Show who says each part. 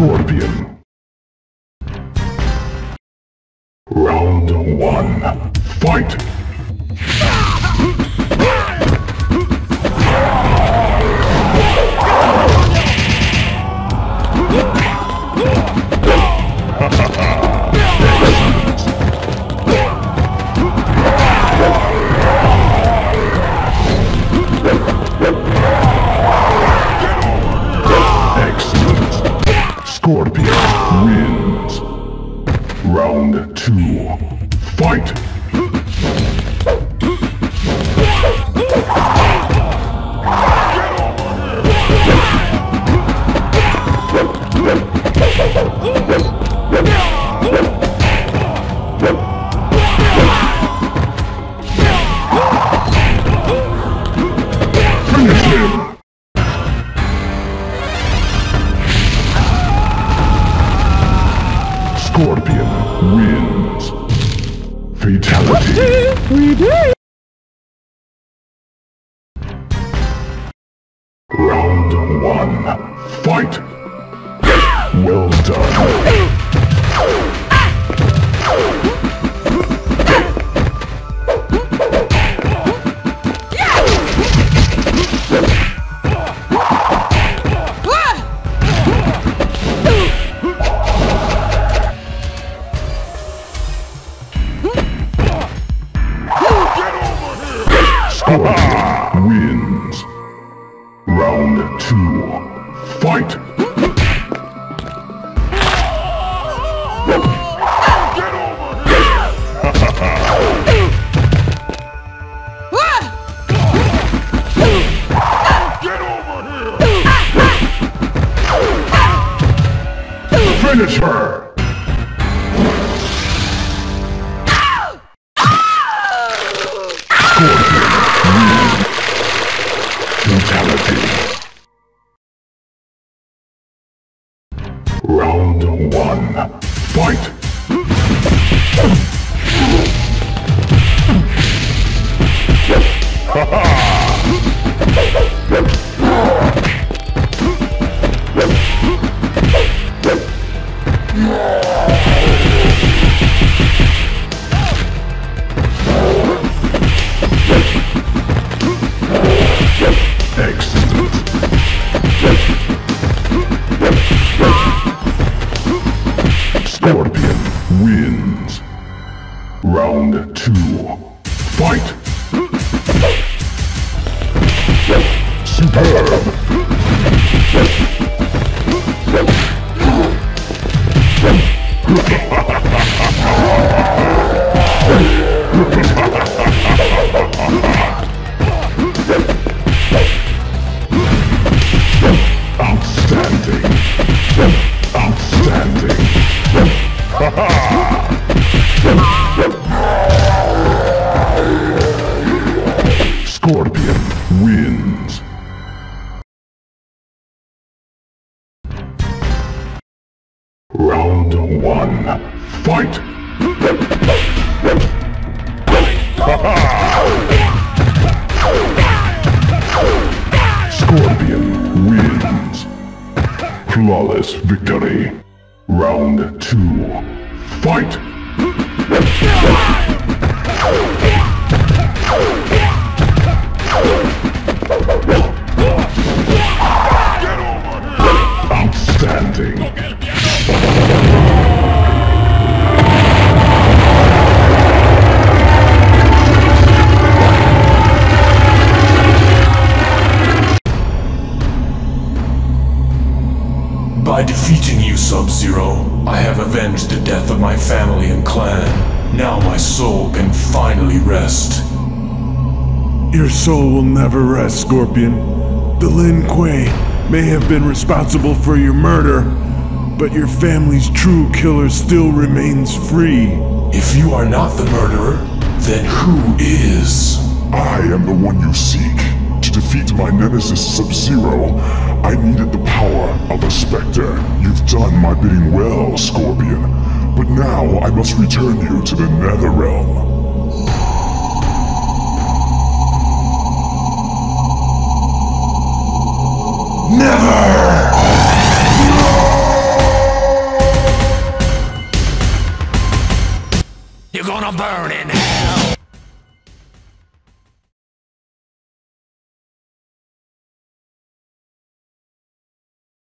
Speaker 1: Scorpion. Round one. Fight! Scorpion wins. Round two. Fight! Scorpion wins. Fatality. Round one. Fight! Well done. Wins. Round two. Fight! Finish her! Fatality. Fight! Scorpion wins. Round two. Fight! Superb! Scorpion wins. Round one. Fight! Scorpion wins. Flawless victory. Round two. Fight!
Speaker 2: Defeating you, Sub-Zero, I have avenged the death of my family and clan. Now my soul can finally rest.
Speaker 3: Your soul will never rest, Scorpion. The Lin Kuei may have been responsible for your murder, but your family's true killer still remains free.
Speaker 2: If you are not the murderer, then who is?
Speaker 1: I am the one you seek. To defeat my nemesis Sub-Zero, I needed the power of a Spectre. You've done my bidding well, Scorpion, but now I must return you to the Nether Realm.
Speaker 3: Never!
Speaker 2: You're gonna burn in hell!